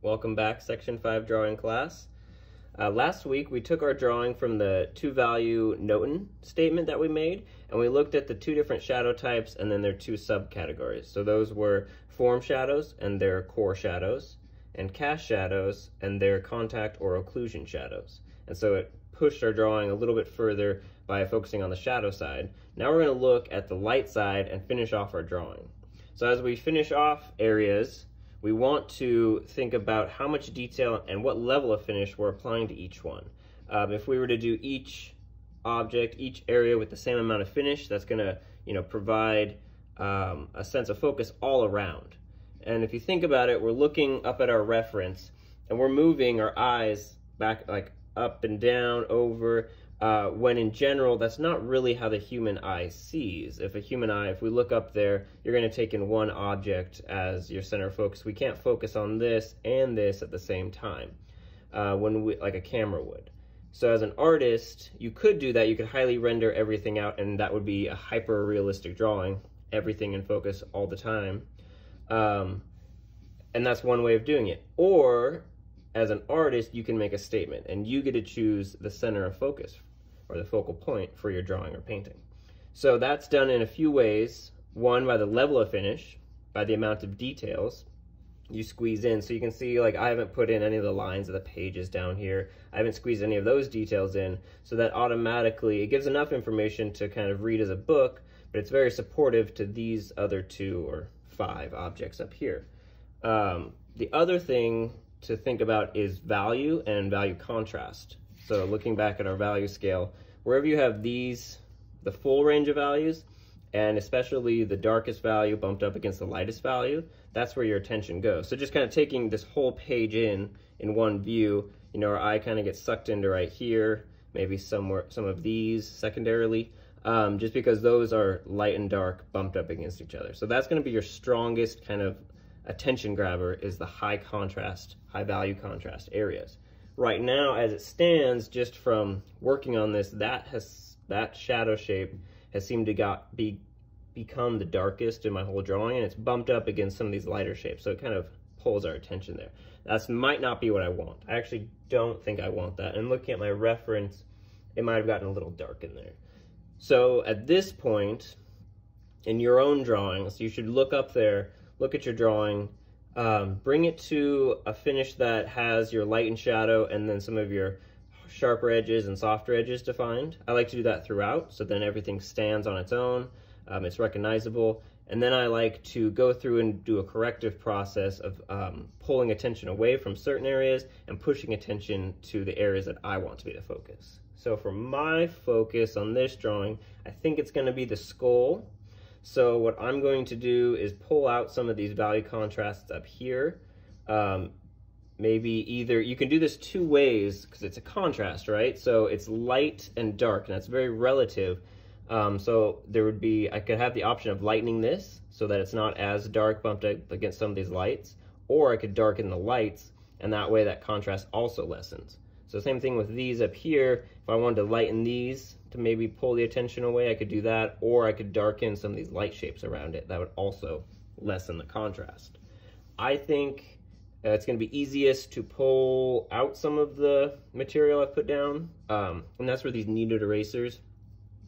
Welcome back, Section 5 drawing class. Uh, last week, we took our drawing from the two-value notan statement that we made, and we looked at the two different shadow types and then their two subcategories. So those were form shadows and their core shadows, and cast shadows and their contact or occlusion shadows. And so it pushed our drawing a little bit further by focusing on the shadow side. Now we're going to look at the light side and finish off our drawing. So as we finish off areas, we want to think about how much detail and what level of finish we're applying to each one. Um, if we were to do each object, each area with the same amount of finish, that's going to you know, provide um, a sense of focus all around. And if you think about it, we're looking up at our reference and we're moving our eyes back like up and down, over, uh, when in general, that's not really how the human eye sees. If a human eye, if we look up there, you're going to take in one object as your center of focus. We can't focus on this and this at the same time, uh, when we, like a camera would. So as an artist, you could do that. You could highly render everything out, and that would be a hyper-realistic drawing, everything in focus all the time. Um, and that's one way of doing it. Or as an artist, you can make a statement, and you get to choose the center of focus or the focal point for your drawing or painting. So that's done in a few ways. One, by the level of finish, by the amount of details you squeeze in. So you can see, like, I haven't put in any of the lines of the pages down here. I haven't squeezed any of those details in, so that automatically, it gives enough information to kind of read as a book, but it's very supportive to these other two or five objects up here. Um, the other thing to think about is value and value contrast. So looking back at our value scale, wherever you have these, the full range of values, and especially the darkest value bumped up against the lightest value, that's where your attention goes. So just kind of taking this whole page in, in one view, you know, our eye kind of gets sucked into right here, maybe somewhere, some of these secondarily, um, just because those are light and dark bumped up against each other. So that's gonna be your strongest kind of attention grabber is the high contrast, high value contrast areas right now as it stands just from working on this that has that shadow shape has seemed to got be become the darkest in my whole drawing and it's bumped up against some of these lighter shapes so it kind of pulls our attention there. That might not be what I want. I actually don't think I want that and looking at my reference it might have gotten a little dark in there. So at this point in your own drawings you should look up there look at your drawing um, bring it to a finish that has your light and shadow and then some of your sharper edges and softer edges defined. I like to do that throughout so then everything stands on its own. Um, it's recognizable. And then I like to go through and do a corrective process of um, pulling attention away from certain areas and pushing attention to the areas that I want to be the focus. So for my focus on this drawing, I think it's gonna be the skull so what I'm going to do is pull out some of these value contrasts up here. Um, maybe either, you can do this two ways because it's a contrast, right? So it's light and dark, and that's very relative. Um, so there would be, I could have the option of lightening this so that it's not as dark bumped up against some of these lights, or I could darken the lights, and that way that contrast also lessens. So same thing with these up here. If I wanted to lighten these to maybe pull the attention away, I could do that, or I could darken some of these light shapes around it. That would also lessen the contrast. I think uh, it's gonna be easiest to pull out some of the material I've put down, um, and that's where these kneaded erasers,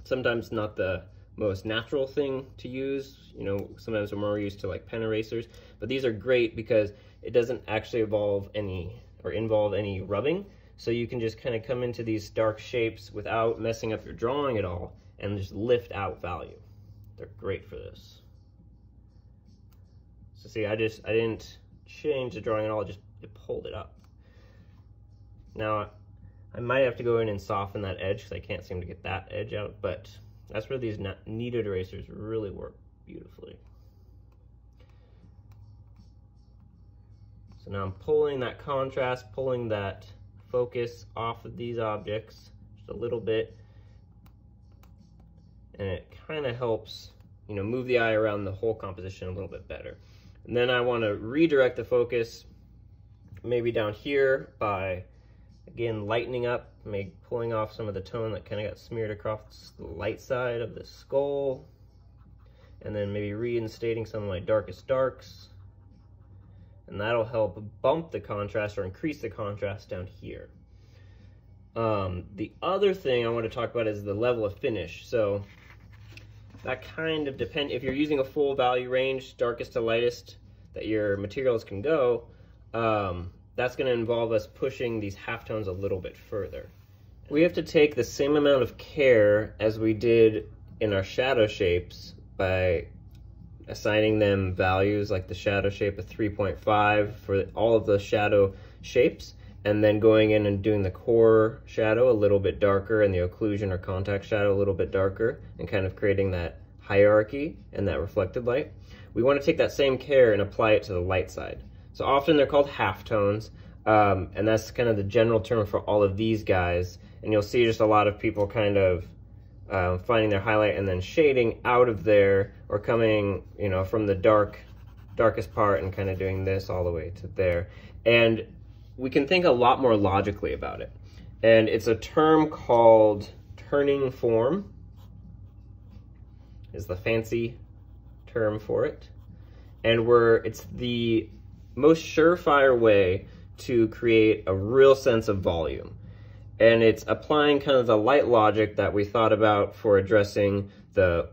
sometimes not the most natural thing to use. You know, sometimes we're more used to like pen erasers, but these are great because it doesn't actually involve any or involve any rubbing. So you can just kind of come into these dark shapes without messing up your drawing at all and just lift out value. They're great for this. So see, I just, I didn't change the drawing at all, just it pulled it up. Now, I might have to go in and soften that edge because I can't seem to get that edge out, but that's where these kneaded erasers really work beautifully. So now I'm pulling that contrast, pulling that focus off of these objects just a little bit. And it kind of helps you know move the eye around the whole composition a little bit better. And then I want to redirect the focus maybe down here by again lightening up maybe pulling off some of the tone that kind of got smeared across the light side of the skull. And then maybe reinstating some of my darkest darks and that'll help bump the contrast or increase the contrast down here. Um, the other thing I want to talk about is the level of finish. So that kind of depend, if you're using a full value range, darkest to lightest, that your materials can go, um, that's going to involve us pushing these halftones a little bit further. We have to take the same amount of care as we did in our shadow shapes by assigning them values like the shadow shape of 3.5 for all of the shadow shapes and then going in and doing the core shadow a little bit darker and the occlusion or contact shadow a little bit darker and kind of creating that hierarchy and that reflected light. We want to take that same care and apply it to the light side. So often they're called halftones, um, and that's kind of the general term for all of these guys. And you'll see just a lot of people kind of uh, finding their highlight and then shading out of there or coming, you know, from the dark, darkest part and kind of doing this all the way to there. And we can think a lot more logically about it. And it's a term called turning form is the fancy term for it. And we're, it's the most surefire way to create a real sense of volume. And it's applying kind of the light logic that we thought about for addressing the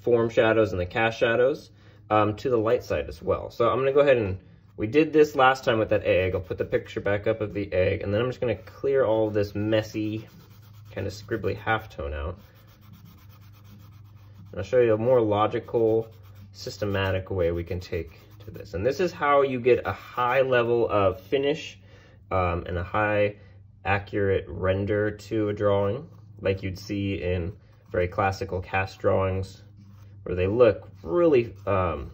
form shadows and the cast shadows um, to the light side as well. So I'm gonna go ahead and, we did this last time with that egg. I'll put the picture back up of the egg, and then I'm just gonna clear all this messy, kind of scribbly halftone out. And I'll show you a more logical, systematic way we can take to this. And this is how you get a high level of finish um, and a high accurate render to a drawing, like you'd see in very classical cast drawings, where they look really um,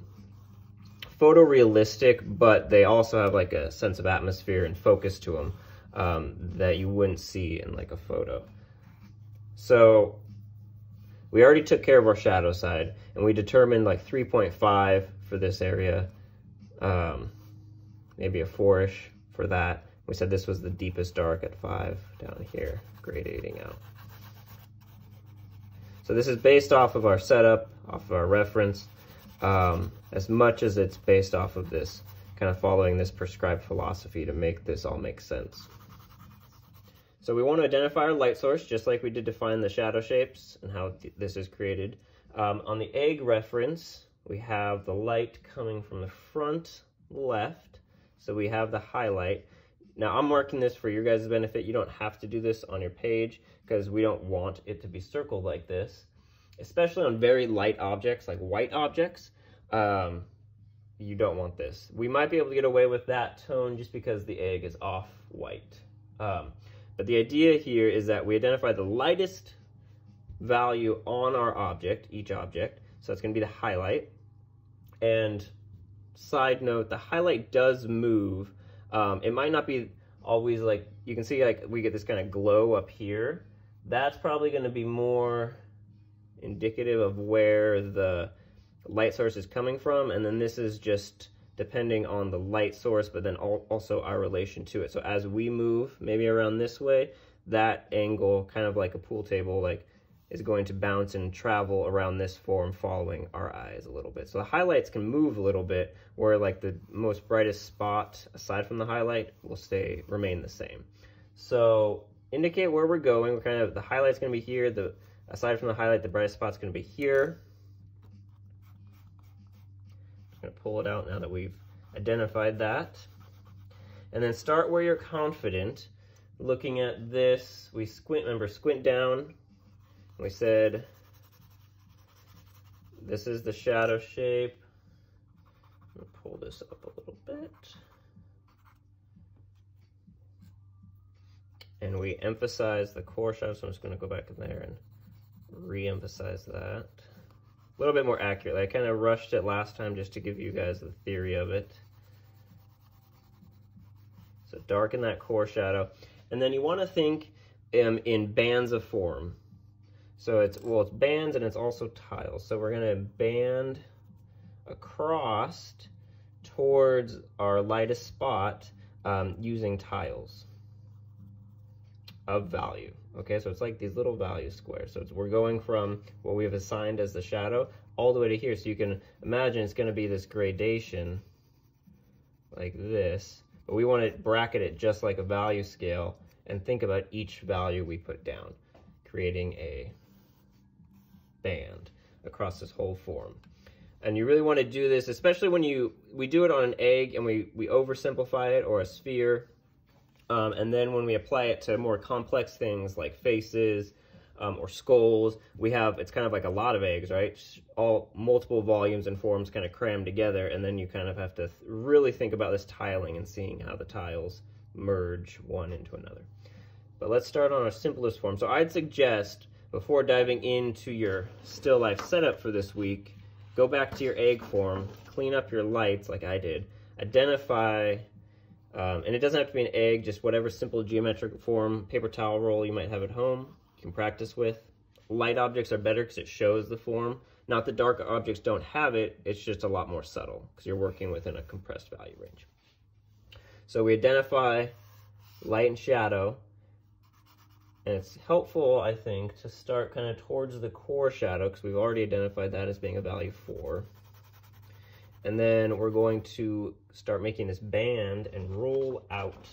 photorealistic, but they also have like a sense of atmosphere and focus to them um, that you wouldn't see in like a photo. So we already took care of our shadow side, and we determined like 3.5 for this area, um, maybe a four-ish for that. We said this was the deepest dark at five down here, gradating out. So this is based off of our setup, off of our reference, um, as much as it's based off of this, kind of following this prescribed philosophy to make this all make sense. So we want to identify our light source, just like we did define the shadow shapes and how th this is created. Um, on the egg reference, we have the light coming from the front left. So we have the highlight. Now I'm marking this for your guys' benefit. You don't have to do this on your page because we don't want it to be circled like this, especially on very light objects like white objects. Um, you don't want this. We might be able to get away with that tone just because the egg is off white. Um, but the idea here is that we identify the lightest value on our object, each object. So it's going to be the highlight. And side note, the highlight does move. Um, it might not be always like, you can see like we get this kind of glow up here. That's probably going to be more indicative of where the light source is coming from. And then this is just depending on the light source, but then also our relation to it. So as we move maybe around this way, that angle, kind of like a pool table, like is going to bounce and travel around this form following our eyes a little bit. So the highlights can move a little bit where like the most brightest spot aside from the highlight will stay, remain the same. So indicate where we're going. We're kind of, the highlight's gonna be here. The Aside from the highlight, the brightest spot's gonna be here. I'm gonna pull it out now that we've identified that. And then start where you're confident. Looking at this, we squint, remember, squint down, we said this is the shadow shape. pull this up a little bit. And we emphasize the core shadow, so I'm just gonna go back in there and re-emphasize that. A little bit more accurately. I kind of rushed it last time just to give you guys the theory of it. So darken that core shadow. And then you want to think um, in bands of form. So it's, well, it's bands and it's also tiles. So we're going to band across towards our lightest spot um, using tiles of value. Okay, so it's like these little value squares. So we're going from what we have assigned as the shadow all the way to here. So you can imagine it's going to be this gradation like this, but we want to bracket it just like a value scale and think about each value we put down, creating a band across this whole form. And you really want to do this, especially when you, we do it on an egg and we, we oversimplify it or a sphere. Um, and then when we apply it to more complex things like faces um, or skulls, we have, it's kind of like a lot of eggs, right? All multiple volumes and forms kind of crammed together. And then you kind of have to th really think about this tiling and seeing how the tiles merge one into another. But let's start on our simplest form. So I'd suggest before diving into your still life setup for this week, go back to your egg form, clean up your lights like I did, identify, um, and it doesn't have to be an egg, just whatever simple geometric form, paper towel roll you might have at home, you can practice with. Light objects are better because it shows the form. Not that dark objects don't have it, it's just a lot more subtle because you're working within a compressed value range. So we identify light and shadow, it's helpful, I think, to start kind of towards the core shadow because we've already identified that as being a value 4. And then we're going to start making this band and roll out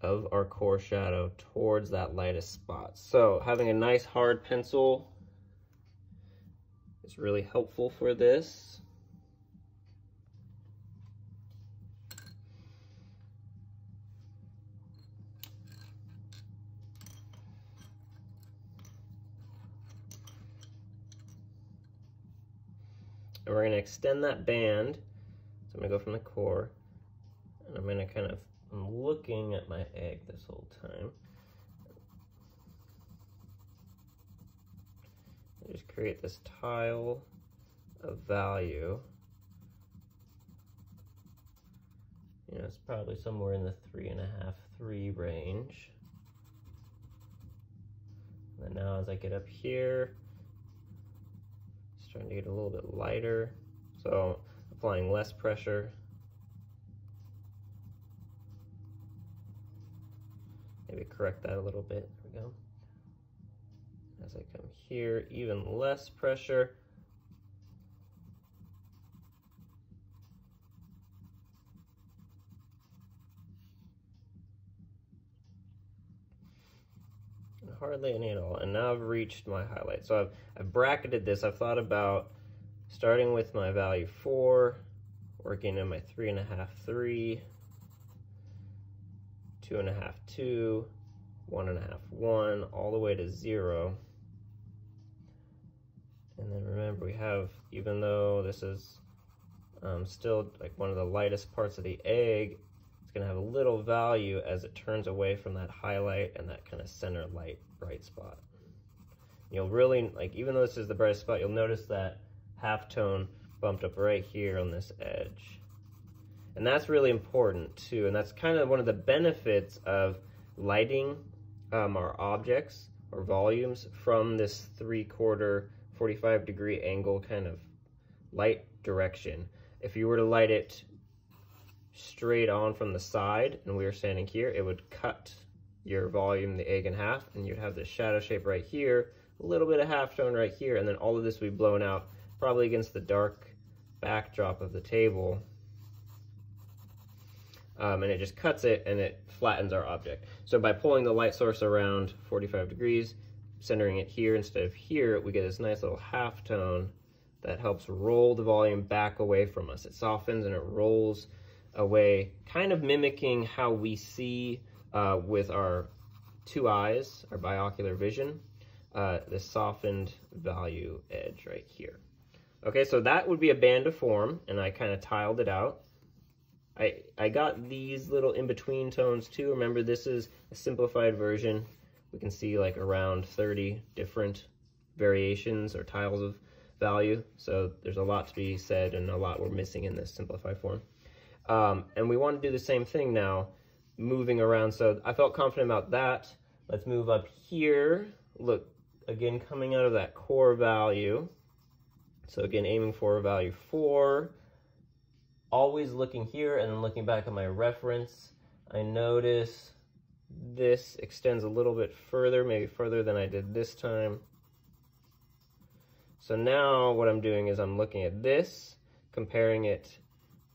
of our core shadow towards that lightest spot. So having a nice hard pencil is really helpful for this. And we're going to extend that band. So I'm going to go from the core. And I'm going to kind of, I'm looking at my egg this whole time. I just create this tile of value. You know, it's probably somewhere in the three and a half, three range. And now as I get up here, trying to get a little bit lighter. So applying less pressure. Maybe correct that a little bit. There we go. As I come here, even less pressure. Hardly any at all. And now I've reached my highlight. So I've, I've bracketed this. I've thought about starting with my value four, working in my three and a half, three, two and a half, two, one and a half, one, all the way to zero. And then remember we have, even though this is um, still like one of the lightest parts of the egg, it's gonna have a little value as it turns away from that highlight and that kind of center light bright spot. You'll really, like, even though this is the brightest spot, you'll notice that half tone bumped up right here on this edge. And that's really important too, and that's kind of one of the benefits of lighting um, our objects or volumes from this three quarter 45 degree angle kind of light direction. If you were to light it straight on from the side and we were standing here, it would cut your volume, the egg in half, and you'd have this shadow shape right here, a little bit of half tone right here, and then all of this would be blown out, probably against the dark backdrop of the table. Um, and it just cuts it and it flattens our object. So by pulling the light source around 45 degrees, centering it here instead of here, we get this nice little half tone that helps roll the volume back away from us. It softens and it rolls away, kind of mimicking how we see uh, with our two eyes, our biocular vision, uh, the softened value edge right here. Okay, so that would be a band of form, and I kind of tiled it out. I, I got these little in-between tones too. Remember, this is a simplified version. We can see like around 30 different variations or tiles of value. So there's a lot to be said and a lot we're missing in this simplified form. Um, and we want to do the same thing now moving around. So I felt confident about that. Let's move up here. Look, again, coming out of that core value. So again, aiming for a value four. Always looking here and then looking back at my reference. I notice this extends a little bit further, maybe further than I did this time. So now what I'm doing is I'm looking at this, comparing it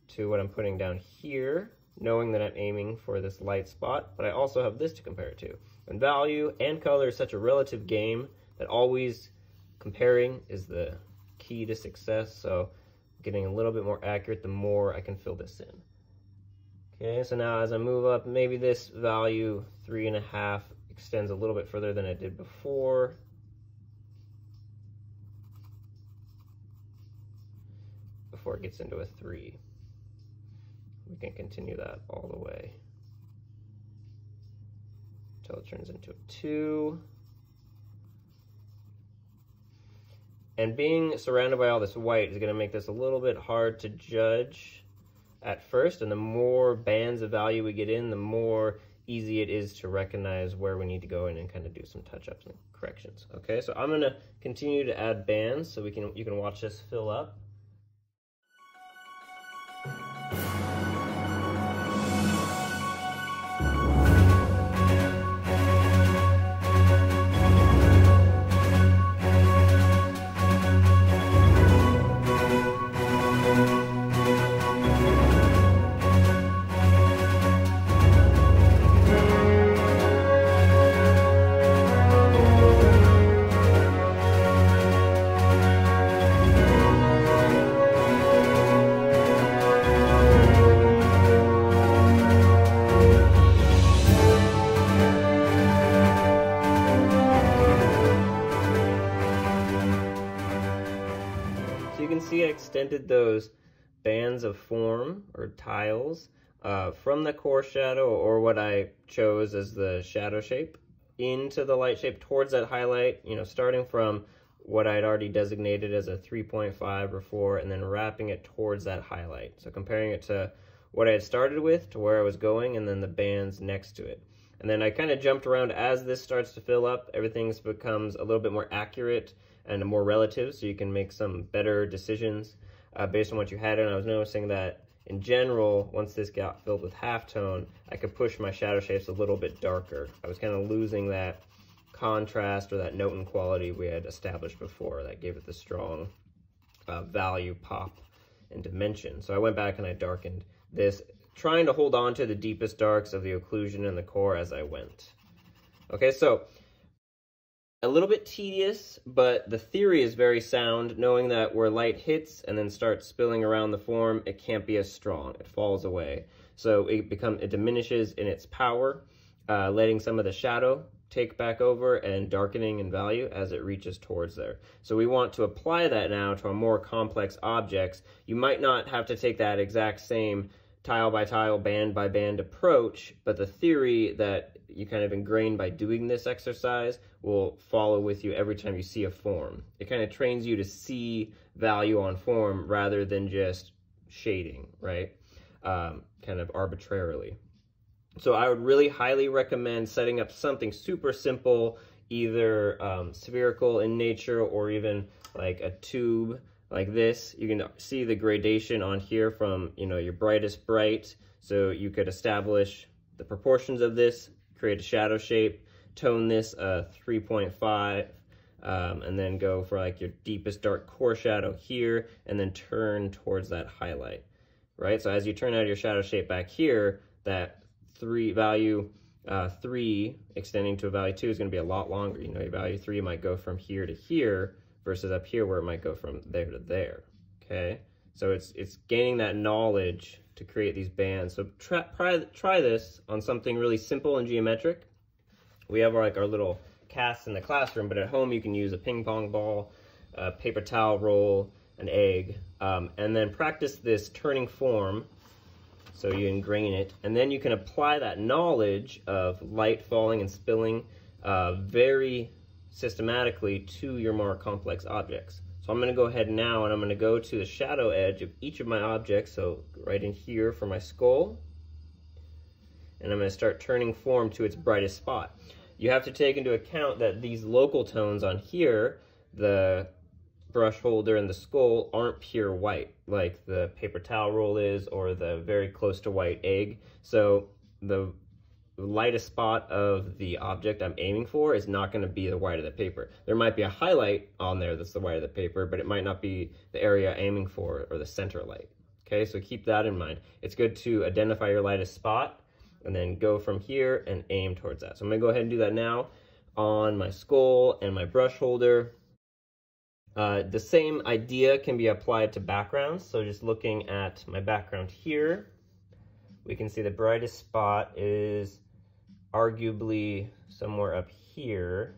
to what I'm putting down here, knowing that I'm aiming for this light spot, but I also have this to compare it to. And value and color is such a relative game that always comparing is the key to success. So getting a little bit more accurate, the more I can fill this in. Okay, so now as I move up, maybe this value three and a half extends a little bit further than it did before. Before it gets into a three. We can continue that all the way until it turns into a two. And being surrounded by all this white is gonna make this a little bit hard to judge at first. And the more bands of value we get in, the more easy it is to recognize where we need to go in and kind of do some touch-ups and corrections. Okay, so I'm gonna continue to add bands so we can you can watch this fill up. Extended those bands of form or tiles uh, from the core shadow or what I chose as the shadow shape into the light shape towards that highlight, you know, starting from what I'd already designated as a 3.5 or 4 and then wrapping it towards that highlight. So comparing it to what I had started with to where I was going and then the bands next to it. And then I kind of jumped around as this starts to fill up, everything becomes a little bit more accurate and more relative so you can make some better decisions uh, based on what you had. And I was noticing that in general, once this got filled with halftone, I could push my shadow shapes a little bit darker. I was kind of losing that contrast or that notan quality we had established before that gave it the strong uh, value, pop, and dimension. So I went back and I darkened this, trying to hold on to the deepest darks of the occlusion and the core as I went. Okay, so a little bit tedious, but the theory is very sound, knowing that where light hits and then starts spilling around the form, it can't be as strong. It falls away. So it become it diminishes in its power, uh, letting some of the shadow take back over and darkening in value as it reaches towards there. So we want to apply that now to a more complex objects. You might not have to take that exact same tile by tile, band by band approach, but the theory that you kind of ingrain by doing this exercise will follow with you every time you see a form. It kind of trains you to see value on form rather than just shading, right? Um, kind of arbitrarily. So I would really highly recommend setting up something super simple, either um, spherical in nature or even like a tube like this. You can see the gradation on here from, you know, your brightest bright. So you could establish the proportions of this, create a shadow shape, tone this uh, 3.5, um, and then go for like your deepest dark core shadow here, and then turn towards that highlight, right? So as you turn out your shadow shape back here, that three value uh, three extending to a value two is going to be a lot longer. You know, your value three might go from here to here, versus up here where it might go from there to there, okay? So it's, it's gaining that knowledge to create these bands. So try, try, this on something really simple and geometric. We have our, like our little casts in the classroom, but at home you can use a ping pong ball, a paper towel roll, an egg, um, and then practice this turning form so you ingrain it, and then you can apply that knowledge of light falling and spilling uh, very systematically to your more complex objects. So I'm gonna go ahead now and I'm gonna go to the shadow edge of each of my objects. So right in here for my skull. And I'm gonna start turning form to its brightest spot. You have to take into account that these local tones on here, the brush holder and the skull aren't pure white like the paper towel roll is or the very close to white egg. So the lightest spot of the object I'm aiming for is not going to be the white of the paper. There might be a highlight on there that's the white of the paper, but it might not be the area I'm aiming for or the center light. Okay, so keep that in mind. It's good to identify your lightest spot and then go from here and aim towards that. So I'm gonna go ahead and do that now on my skull and my brush holder. Uh, the same idea can be applied to backgrounds. So just looking at my background here, we can see the brightest spot is arguably somewhere up here.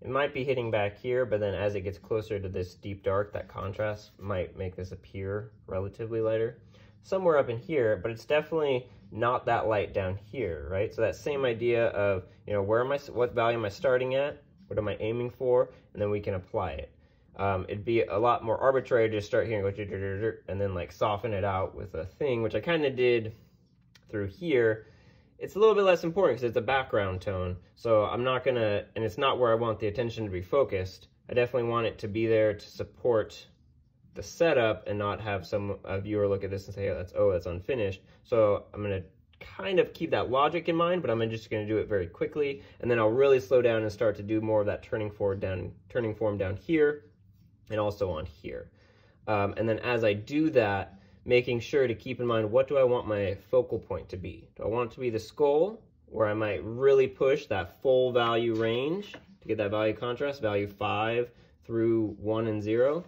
It might be hitting back here, but then as it gets closer to this deep dark, that contrast might make this appear relatively lighter. Somewhere up in here, but it's definitely not that light down here, right? So that same idea of, you know, where am I, what value am I starting at? What am I aiming for? And then we can apply it. Um, it'd be a lot more arbitrary to just start here and go and then like soften it out with a thing, which I kind of did through here. It's a little bit less important because it's a background tone. So I'm not gonna, and it's not where I want the attention to be focused. I definitely want it to be there to support the setup and not have some a viewer look at this and say, oh, that's, oh, that's unfinished. So I'm gonna kind of keep that logic in mind, but I'm just gonna do it very quickly. And then I'll really slow down and start to do more of that turning forward down, turning form down here and also on here. Um, and then as I do that, making sure to keep in mind, what do I want my focal point to be? Do I want it to be the skull, where I might really push that full value range to get that value contrast, value 5 through 1 and 0?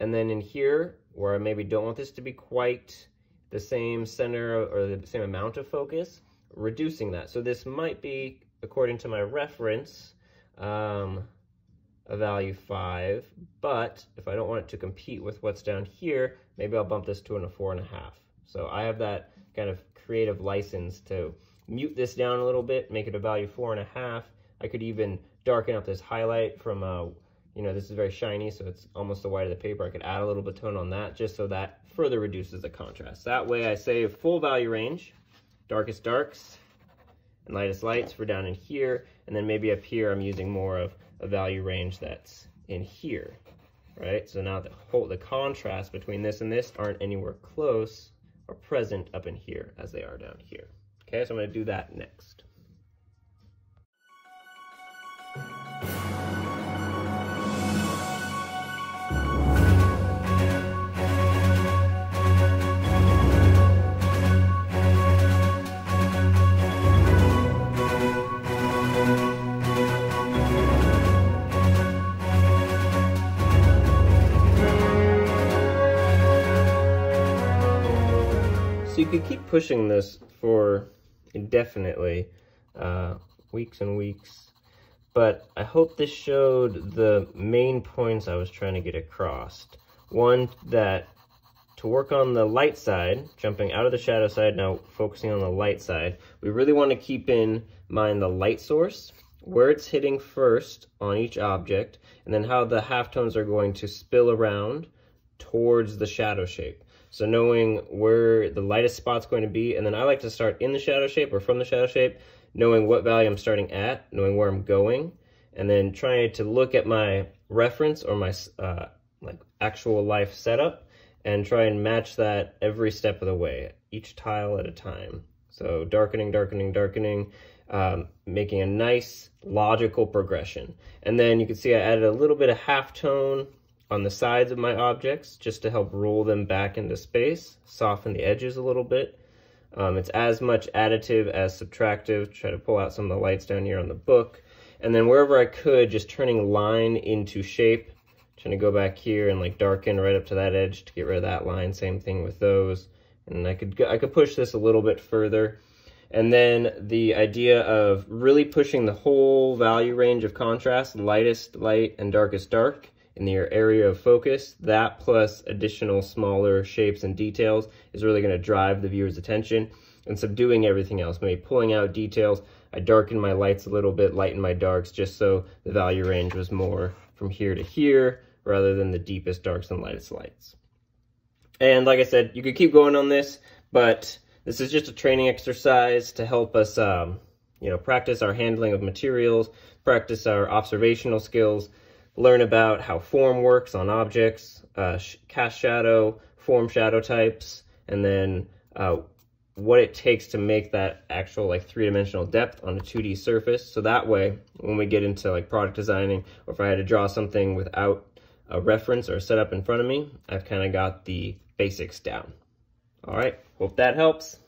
And then in here, where I maybe don't want this to be quite the same center or the same amount of focus, reducing that. So this might be, according to my reference, um, a value 5, but if I don't want it to compete with what's down here, maybe I'll bump this to an, a 4.5. So I have that kind of creative license to mute this down a little bit, make it a value 4.5. I could even darken up this highlight from, a, uh, you know, this is very shiny, so it's almost the white of the paper. I could add a little bit of tone on that just so that further reduces the contrast. That way I save full value range, darkest darks, and lightest lights for down in here, and then maybe up here I'm using more of a value range that's in here, right? So now the whole, the contrast between this and this aren't anywhere close or present up in here as they are down here. Okay, so I'm gonna do that next. You could keep pushing this for indefinitely, uh, weeks and weeks. But I hope this showed the main points I was trying to get across. One, that to work on the light side, jumping out of the shadow side, now focusing on the light side, we really want to keep in mind the light source, where it's hitting first on each object, and then how the halftones are going to spill around towards the shadow shape. So knowing where the lightest spot's going to be, and then I like to start in the shadow shape or from the shadow shape, knowing what value I'm starting at, knowing where I'm going, and then trying to look at my reference or my uh, like actual life setup and try and match that every step of the way, each tile at a time. So darkening, darkening, darkening, um, making a nice logical progression. And then you can see I added a little bit of halftone on the sides of my objects just to help roll them back into space, soften the edges a little bit. Um, it's as much additive as subtractive. Try to pull out some of the lights down here on the book. And then wherever I could, just turning line into shape. Trying to go back here and like darken right up to that edge to get rid of that line. Same thing with those. And I could, I could push this a little bit further. And then the idea of really pushing the whole value range of contrast, lightest light and darkest dark, in your area of focus, that plus additional smaller shapes and details is really going to drive the viewer's attention and subduing everything else. Maybe pulling out details. I darken my lights a little bit, lighten my darks, just so the value range was more from here to here rather than the deepest darks and lightest lights. And like I said, you could keep going on this, but this is just a training exercise to help us, um, you know, practice our handling of materials, practice our observational skills, learn about how form works on objects, uh, cast shadow, form shadow types, and then uh, what it takes to make that actual like three-dimensional depth on a 2D surface. So that way, when we get into like product designing, or if I had to draw something without a reference or a setup in front of me, I've kind of got the basics down. All right, hope that helps.